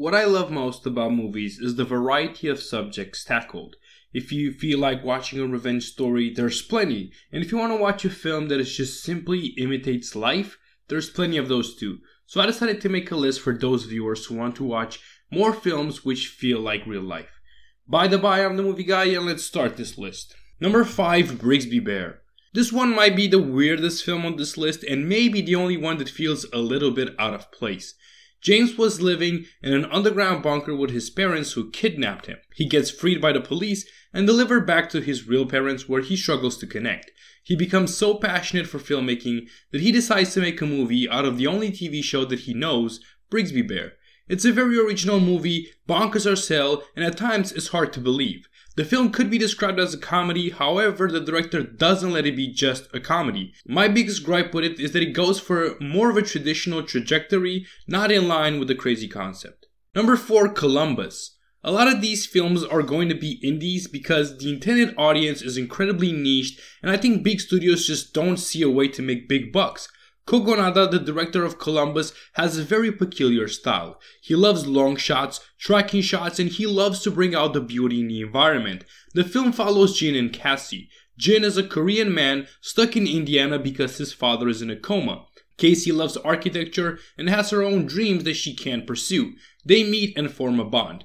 What I love most about movies is the variety of subjects tackled. If you feel like watching a revenge story, there's plenty. And if you want to watch a film that is just simply imitates life, there's plenty of those too. So I decided to make a list for those viewers who want to watch more films which feel like real life. By the by, I'm the movie guy and let's start this list. Number 5, Brigsby Bear. This one might be the weirdest film on this list and maybe the only one that feels a little bit out of place. James was living in an underground bunker with his parents who kidnapped him. He gets freed by the police and delivered back to his real parents where he struggles to connect. He becomes so passionate for filmmaking that he decides to make a movie out of the only TV show that he knows, Brigsby Bear. It's a very original movie, bonkers are sell, and at times it's hard to believe. The film could be described as a comedy, however, the director doesn't let it be just a comedy. My biggest gripe with it is that it goes for more of a traditional trajectory, not in line with the crazy concept. Number 4 Columbus. A lot of these films are going to be indies because the intended audience is incredibly niched, and I think big studios just don't see a way to make big bucks. Kogonada, the director of Columbus, has a very peculiar style. He loves long shots, tracking shots, and he loves to bring out the beauty in the environment. The film follows Jin and Cassie. Jin is a Korean man stuck in Indiana because his father is in a coma. Casey loves architecture and has her own dreams that she can't pursue. They meet and form a bond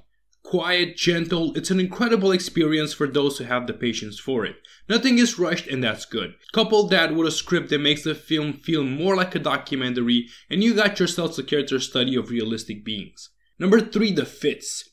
quiet, gentle. It's an incredible experience for those who have the patience for it. Nothing is rushed and that's good. Couple that with a script that makes the film feel more like a documentary and you got yourself a character study of realistic beings. Number 3, The Fits.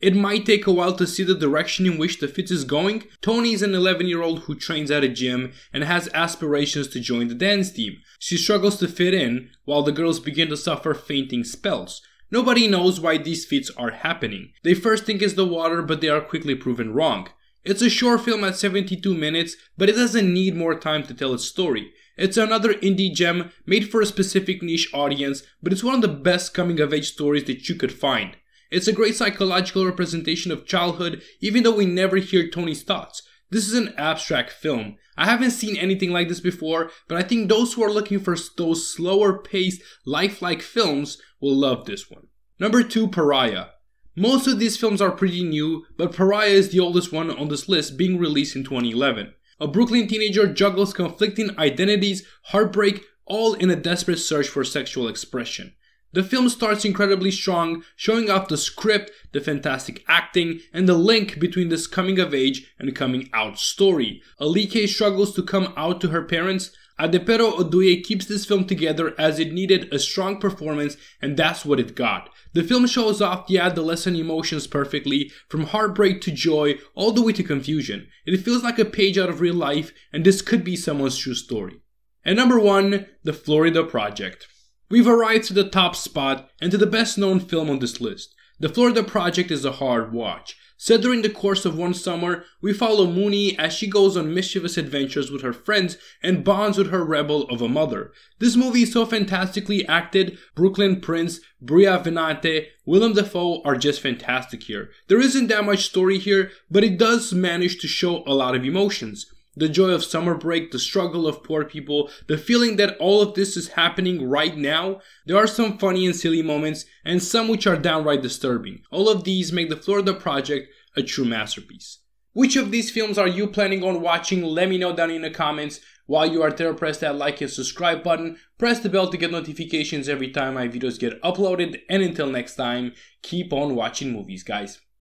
It might take a while to see the direction in which the Fits is going. Toni is an 11 year old who trains at a gym and has aspirations to join the dance team. She struggles to fit in, while the girls begin to suffer fainting spells. Nobody knows why these feats are happening. They first think it's the water, but they are quickly proven wrong. It's a short film at 72 minutes, but it doesn't need more time to tell its story. It's another indie gem made for a specific niche audience, but it's one of the best coming of age stories that you could find. It's a great psychological representation of childhood, even though we never hear Toni's thoughts. This is an abstract film. I haven't seen anything like this before, but I think those who are looking for those slower paced, lifelike films will love this one. Number 2 Pariah. Most of these films are pretty new, but Pariah is the oldest one on this list, being released in 2011. A Brooklyn teenager juggles conflicting identities, heartbreak, all in a desperate search for sexual expression. The film starts incredibly strong, showing off the script, the fantastic acting, and the link between this coming of age and coming out story. Alike struggles to come out to her parents. Adepero Oduye keeps this film together as it needed a strong performance, and that's what it got. The film shows off the adolescent emotions perfectly, from heartbreak to joy, all the way to confusion. It feels like a page out of real life, and this could be someone's true story. And number one, The Florida Project. We've arrived to the top spot and to the best known film on this list. The Florida Project is a hard watch. Set during the course of one summer, we follow Moonee as she goes on mischievous adventures with her friends and bonds with her rebel of a mother. This movie is so fantastically acted. Brooklyn Prince, Bria Vinaite, Willem Dafoe are just fantastic here. There isn't that much story here, but it does manage to show a lot of emotions the joy of summer break, the struggle of poor people, the feeling that all of this is happening right now. There are some funny and silly moments, and some which are downright disturbing. All of these make the Florida Project a true masterpiece. Which of these films are you planning on watching? Let me know down in the comments. While you are there, press that like and subscribe button. Press the bell to get notifications every time my videos get uploaded. And until next time, keep on watching movies, guys.